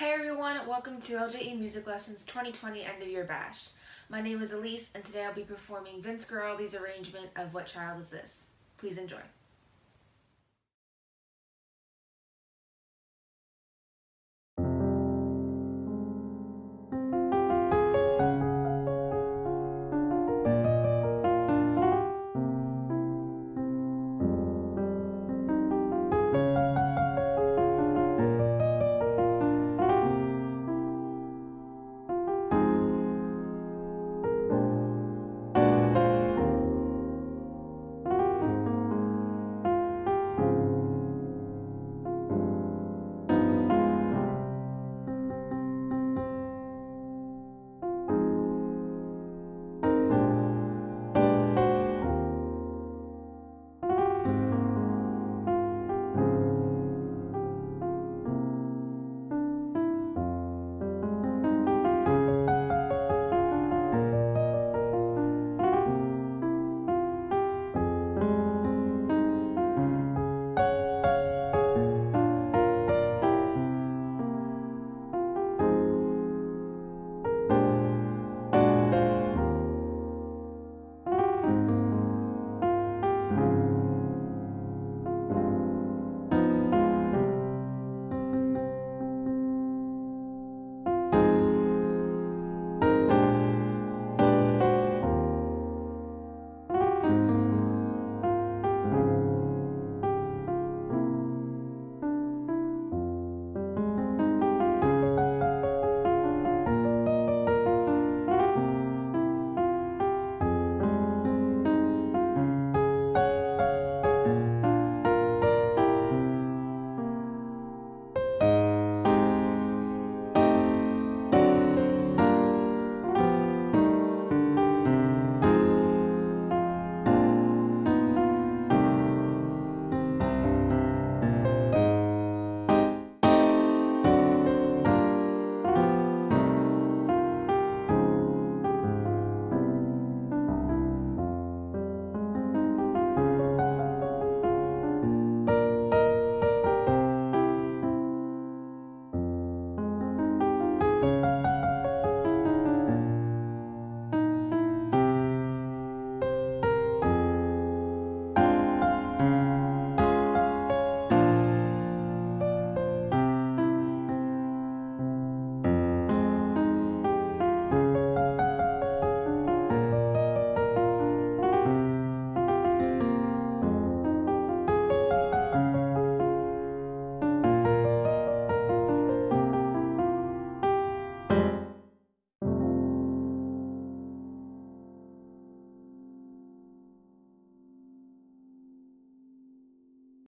Hey everyone, welcome to LJE Music Lessons 2020 End of Year Bash. My name is Elise and today I'll be performing Vince Guaraldi's arrangement of What Child Is This? Please enjoy.